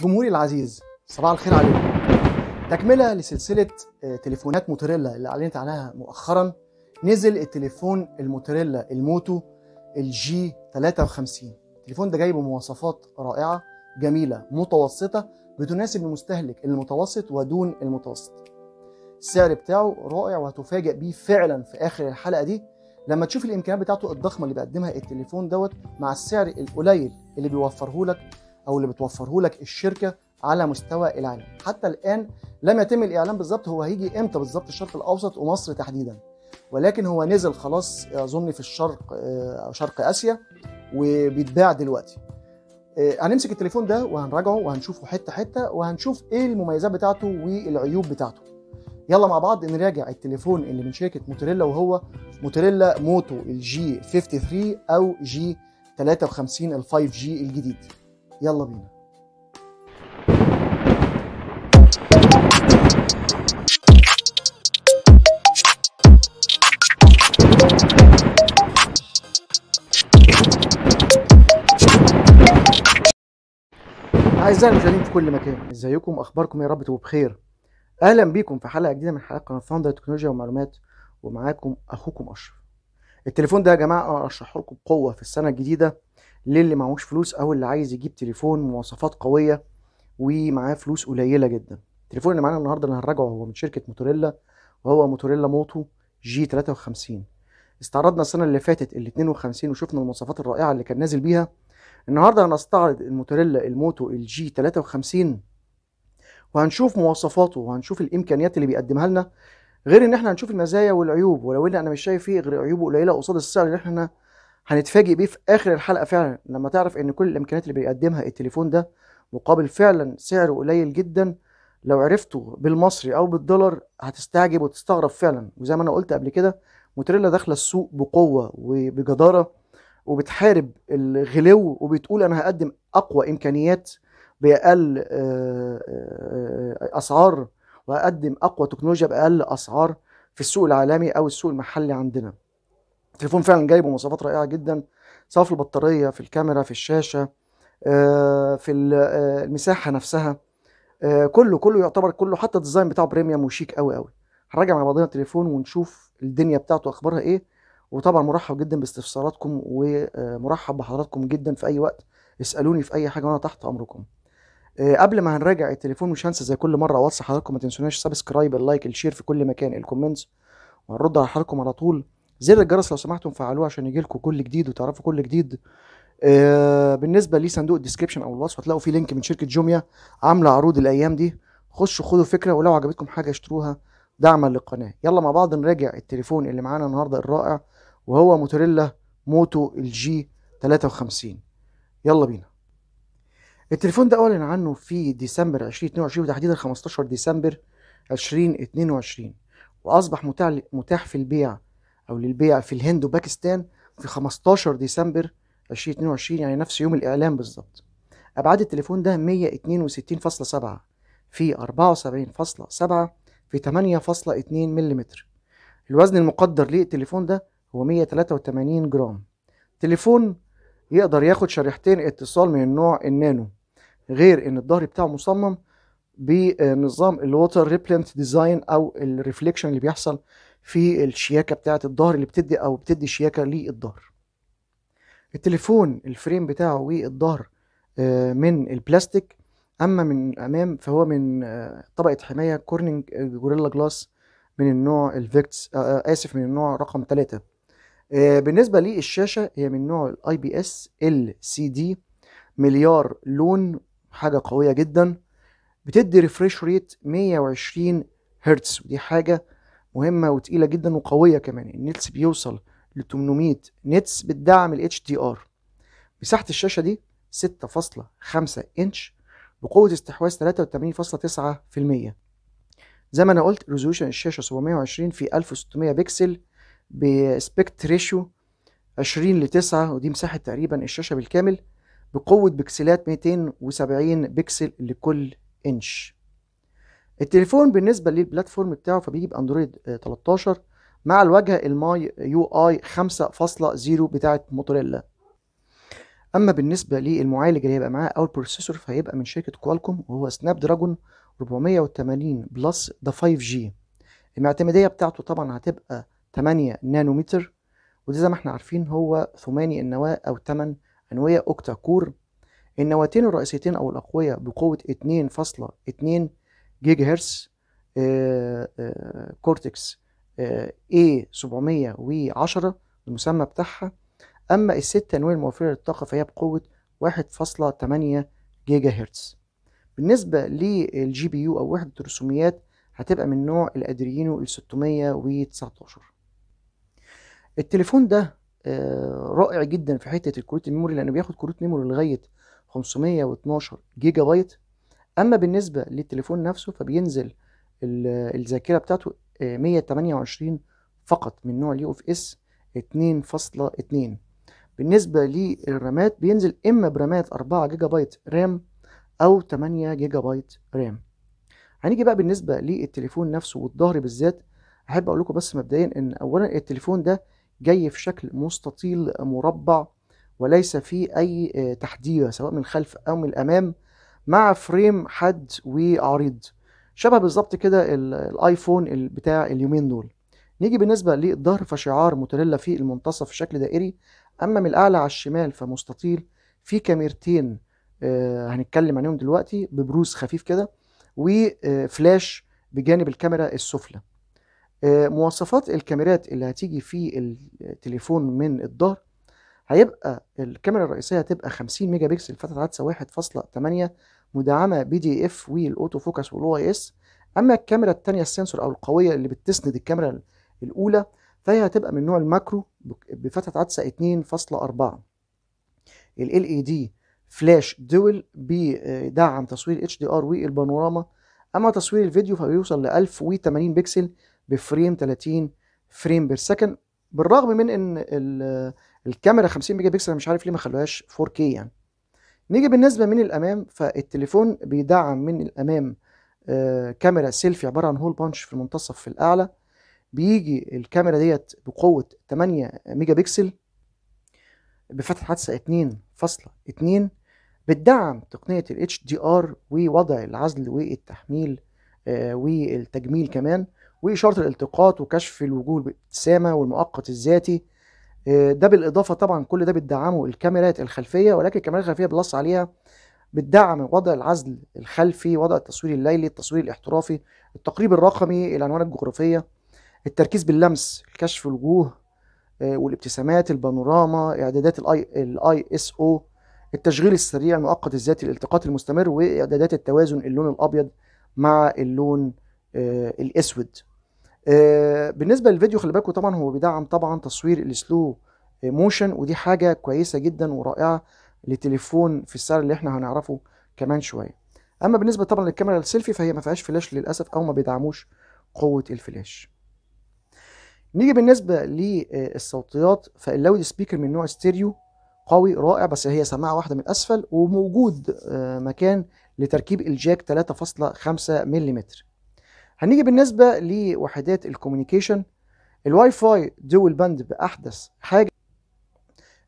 جمهوري العزيز صباح الخير عليكم. تكملة لسلسلة آه، تليفونات موتوريلا اللي أعلنت عنها مؤخرا. نزل التليفون الموتوريلا الموتو الجي 53 التليفون ده جاي بمواصفات رائعة جميلة متوسطة بتناسب المستهلك المتوسط ودون المتوسط. السعر بتاعه رائع وهتفاجئ بيه فعلا في آخر الحلقة دي. لما تشوف الإمكانيات بتاعته الضخمة اللي بيقدمها التليفون دوت مع السعر القليل اللي بيوفره لك أو اللي بتوفره لك الشركة على مستوى العالم. حتى الآن لم يتم الإعلان بالظبط هو هيجي إمتى بالظبط الشرق الأوسط ومصر تحديدا. ولكن هو نزل خلاص أظن في الشرق أو شرق آسيا وبيتباع دلوقتي. هنمسك التليفون ده وهنراجعه وهنشوفه حتة حتة وهنشوف إيه المميزات بتاعته والعيوب بتاعته. يلا مع بعض نراجع التليفون اللي من شركة موتوريلا وهو موتورولا موتو ال G 53 أو G 53 ال 5 G الجديد. يلا بينا. أعزائي المشاهدين في كل مكان إزيكم؟ أخباركم يا رب تبقوا بخير. أهلا بيكم في حلقة جديدة من حلقات قناه فاوندر تكنولوجيا ومعلومات ومعاكم أخوكم أشرف. التليفون ده يا جماعة أرشحه لكم بقوة في السنة الجديدة. للي معهوش فلوس أو اللي عايز يجيب تليفون مواصفات قوية ومعاه فلوس قليلة جدا. التليفون اللي معانا النهارده اللي هنراجعه هو من شركة موتوريلا وهو موتوريلا موتو جي 53 استعرضنا السنة اللي فاتت ال 52 وشفنا المواصفات الرائعة اللي كان نازل بيها. النهارده هنستعرض الموتوريلا الموتو الجي 53 وهنشوف مواصفاته وهنشوف الإمكانيات اللي بيقدمها لنا. غير إن إحنا هنشوف المزايا والعيوب ولو إن أنا مش شايف فيه غير عيوبه قليلة قصاد السعر اللي إحنا هنتفاجئ بيه في آخر الحلقة فعلا لما تعرف إن كل الإمكانيات اللي بيقدمها التليفون ده مقابل فعلا سعره قليل جدا لو عرفته بالمصري أو بالدولار هتستعجب وتستغرب فعلا. وزي ما أنا قلت قبل كده موتوريلا داخلة السوق بقوة وبجدارة وبتحارب الغلو وبتقول أنا هقدم أقوى إمكانيات بأقل أسعار وهقدم أقوى تكنولوجيا بأقل أسعار في السوق العالمي أو السوق المحلي عندنا. التليفون فعلا جاي بمواصفات رائعة جدا سواء في البطارية في الكاميرا في الشاشة في المساحة نفسها كله كله يعتبر كله حتى ال design بتاعه premium وشيك قوي قوي هنراجع مع بعضنا التليفون ونشوف الدنيا بتاعته أخبارها إيه. وطبعا مرحب جدا باستفساراتكم ومرحب بحضراتكم جدا في أي وقت. اسألوني في أي حاجة وأنا تحت أمركم. قبل ما هنراجع التليفون مش هنسى زي كل مرة أوصي حضراتكم ما تنسوناش subscribe ال like ال share في كل مكان ال comments. وهنرد على حضراتكم على طول. زر الجرس لو سمحتم فعلوه عشان يجيلكم كل جديد وتعرفوا كل جديد. آه بالنسبة لصندوق ال description أو الوصف هتلاقوا فيه link من شركة جوميا عاملة عروض الأيام دي. خشوا خدوا فكرة ولو عجبتكم حاجة اشتروها دعما للقناة. يلا مع بعض نراجع التليفون اللي معانا النهارده الرائع وهو موتوريلا موتو الجي 53 يلا بينا. التليفون ده أعلن عنه في ديسمبر 2022 وتحديدا 15 ديسمبر 2022 وأصبح متاح في البيع أو للبيع في الهند وباكستان في 15 ديسمبر 2022 يعني نفس يوم الإعلان بالظبط. أبعاد التليفون ده 162.7 في 74.7 في 8.2 ملم الوزن المقدر للتليفون ده هو 183 جرام. تليفون يقدر ياخد شريحتين اتصال من النوع النانو غير إن الظهر بتاعه مصمم بنظام ال water repellent design أو ال reflection اللي بيحصل في الشياكة بتاعة الظهر اللي بتدي أو بتدي شياكة للظهر. التليفون ال frame بتاعه والظهر من البلاستيك. أما من الامام فهو من طبقة حماية Corning Gorilla Glass من النوع ال Victus آسف من النوع رقم 3 بالنسبة للشاشة هي من نوع ال IPS LCD مليار لون حاجة قوية جدا. بتدي refresh rate 120 هرتز. ودي حاجة مهمة وتقيلة جدا وقوية كمان. ال nits بيوصل ل 800 nits بتدعم ال HDR مساحة الشاشة دي 6.5 إنش بقوة استحواذ 83.9% زي ما أنا قلت resolution الشاشة 720 في 1600 بكسل ب aspect ratio 20 ل 9 ودي مساحة تقريبا الشاشة بالكامل بقوة بكسلات 270 بكسل لكل إنش. التليفون بالنسبة لل platform بتاعه فبيجي بأندرويد 13 مع الواجهة ال My UI 5.0 بتاعه موتوريلا. أما بالنسبة للمعالج اللي هيبقى معاه أو ال processor فهيبقى من شركة كوالكوم وهو Snapdragon 480 plus ده 5G المعمارية بتاعته طبعا هتبقى 8 نانومتر. وده زي ما إحنا عارفين هو ثماني النواة أو 8 أنوية octa core. النواتين الرئيسيتين أو الاقوياء بقوة 2.2 جيجا هرتز Cortex آه، A710 المسمى بتاعها. أما الست أنوية الموفرة للطاقة فهي بقوة 1.8 جيجا هرتز بالنسبة لل GPU أو وحدة الرسوميات هتبقى من نوع ال Adreno ال 619 التليفون ده آه، رائع جدا في حتة الكروت ال memory لأنه بياخد كروت memory لغاية 512 جيجا بايت. أما بالنسبة للتليفون نفسه فبينزل ال- الذاكرة بتاعته آه، 128 فقط من نوع ال UFS 2.2 بالنسبة للرامات بينزل إما برامات 4 جيجا بايت RAM أو 8 جيجا بايت RAM. هنيجي بقى بالنسبة للتليفون نفسه والظهر بالذات أحب أقول لكم بس مبدئيا إن اولا التليفون ده جاي في شكل مستطيل مربع وليس فيه أي آه، تحديبة سواء من الخلف أو من الأمام. مع frame حاد وعريض. شبه بالظبط كده ال- الآيفون ال- بتاع اليومين دول. نيجي بالنسبة للظهر فشعار موتوريلا في المنتصف شكل دائري. أما من الأعلى على الشمال فمستطيل. في كاميرتين آه، هنتكلم عنهم دلوقتي ببروز خفيف كده وفلاش بجانب الكاميرا السفلى. آه، مواصفات الكاميرات اللي هتيجي في التليفون من الظهر هيبقى الكاميرا الرئيسية هتبقى 50 ميجا بكسل فتحه عدسة 1.8 مدعمة ب PDAF وال auto focus وال OIS. أما الكاميرا الثانية ال sensor أو القوية اللي بتسند الكاميرا الأولى فهي هتبقى من نوع ال macro بفتحة عدسة 2.4 LED flash دول بيدعم تصوير HDR والبانوراما. أما تصوير الفيديو فبيوصل ل 1080 بكسل ب frame 30 frame per second. بالرغم من إن ال- الكاميرا 50 ميجا بكسل مش عارف ليه ما خلوهاش 4K يعني. نيجي بالنسبة من الأمام فالتليفون بيدعم من الأمام آه، كاميرا سيلفي عبارة عن hole punch في المنتصف في الأعلى. بيجي الكاميرا ديت بقوة 8 ميجا بكسل بفتحه عدسه 2.2 بتدعم تقنية ال HDR ووضع العزل والتحميل آه، والتجميل كمان وإشارة الالتقاط وكشف الوجوه بالابتسامة والمؤقت الذاتي. ده بالإضافة طبعا كل ده بتدعمه الكاميرات الخلفية ولكن الكاميرات الخلفية plus عليها بتدعم وضع العزل الخلفي وضع التصوير الليلي التصوير الاحترافي التقريب الرقمي العنونة الجغرافية التركيز باللمس كشف الوجوه آه، والابتسامات البانوراما إعدادات الاي اس أو التشغيل السريع المؤقت الذاتي الالتقاط المستمر وإعدادات التوازن اللون الأبيض مع اللون آه، الأسود. آه، بالنسبة للفيديو خلي بالكم طبعا هو بيدعم طبعا تصوير ال slow motion ودي حاجة كويسة جدا ورائعة لتليفون في السعر اللي إحنا هنعرفه كمان شوية. أما بالنسبة طبعا للكاميرا السيلفي فهي ما فيهاش فلاش للأسف أو ما بيدعموش قوة الفلاش. نيجي بالنسبة للصوتيات فال loud speaker من نوع ستيريو قوي رائع بس هي سماعة واحدة من أسفل وموجود آه، مكان لتركيب ال jack 3.5 ملم هنيجي بالنسبة لوحدات ال communication. ال Wi-Fi dual band بأحدث حاجة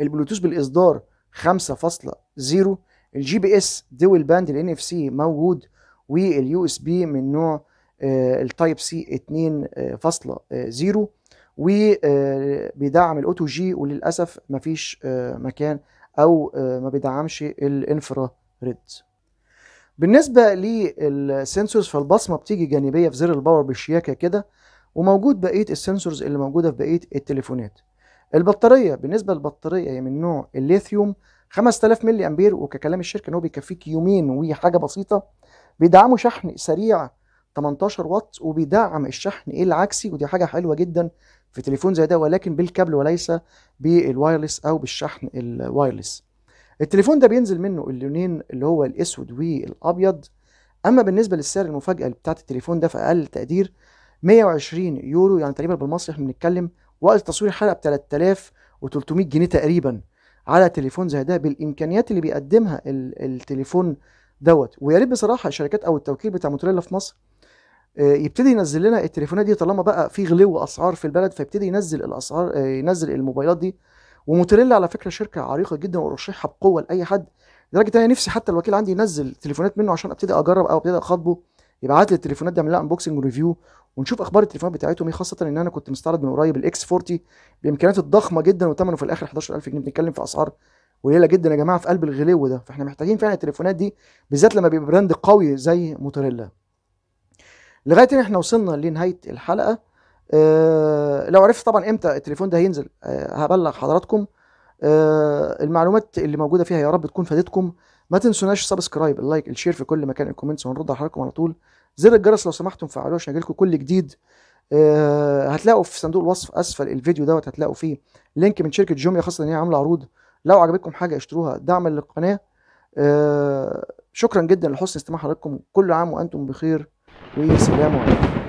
البلوتوث بالإصدار 5.0 ال GPS dual band ال NFC موجود وال USB من نوع ال Type-C 2.0 وبيدعم ال OTG وللأسف مفيش آه، مكان أو آه، ما بيدعمش ال infrared بالنسبة لل sensors فالبصمة بتيجي جانبية في زر ال power بالشياكة كده وموجود بقية ال sensors اللي موجودة في بقية التليفونات. البطارية بالنسبة للبطارية هي من نوع الليثيوم 5000 ملي أمبير وككلام الشركة إن هو بيكفيك يومين وحاجة بسيطة. بيدعموا شحن سريع 18 واط وبيدعم الشحن العكسي ودي حاجة حلوة جدا في تليفون زي ده ولكن بالكابل وليس بال wireless أو بالشحن ال wireless. التليفون ده بينزل منه اللونين اللي هو الأسود والأبيض. أما بالنسبة للسعر المفاجاه بتاعت التليفون ده فاقل تقدير 120 يورو يعني تقريبا بالمصري إحنا بنتكلم وقت تصوير الحلقة ب 3300 جنيه تقريبا على تليفون زي ده بالإمكانيات اللي بيقدمها ال- التليفون دوت. ويا ريت بصراحة الشركات أو التوكيل بتاع موتوريلا في مصر آه، يبتدي ينزل لنا التليفونات دي طالما بقى في غلو اسعار في البلد فيبتدي ينزل الأسعار آه، ينزل الموبايلات دي وموتورولا على فكرة شركة عريقة جدا وأرشحها بقوة لأي حد. لدرجة إن أنا نفسي حتى الوكيل عندي ينزل تليفونات منه عشان أبتدي أجرب أو أبتدي أخاطبه. يبعت لي التليفونات دي أعمل لها unboxing و review ونشوف أخبار التليفونات بتاعتهم. إيه خاصة إن أنا كنت مستعرض من قريب ال X 40 بامكانيات الضخمة جدا وثمنه في الآخر 11000 جنيه. بنتكلم في أسعار قليلة جدا يا جماعة في قلب الغلو ده. فإحنا محتاجين فعلا التليفونات دي بالذات لما بيبقى brand قوي زي موتورولا لغاية هنا إحنا وصلنا لنهاية الحلقة لو عرفت طبعا إمتى التليفون ده هينزل آه هبلغ حضراتكم. آه المعلومات اللي موجودة فيها يا رب تكون فادتكم. ما تنسوناش subscribe ال like ال share في كل مكان ال comments وهنرد على حضراتكم على طول. زر الجرس لو سمحتم فعلوه عشان يجيلكم كل جديد. آه هتلاقوا في صندوق الوصف أسفل الفيديو دوت هتلاقوا فيه link من شركة جوميا خاصة إن هي عاملة عروض. لو عجبتكم حاجة اشتروها دعما للقناة. آه شكرا جدا لحسن استماع حضراتكم. كل عام وأنتم بخير والسلام عليكم.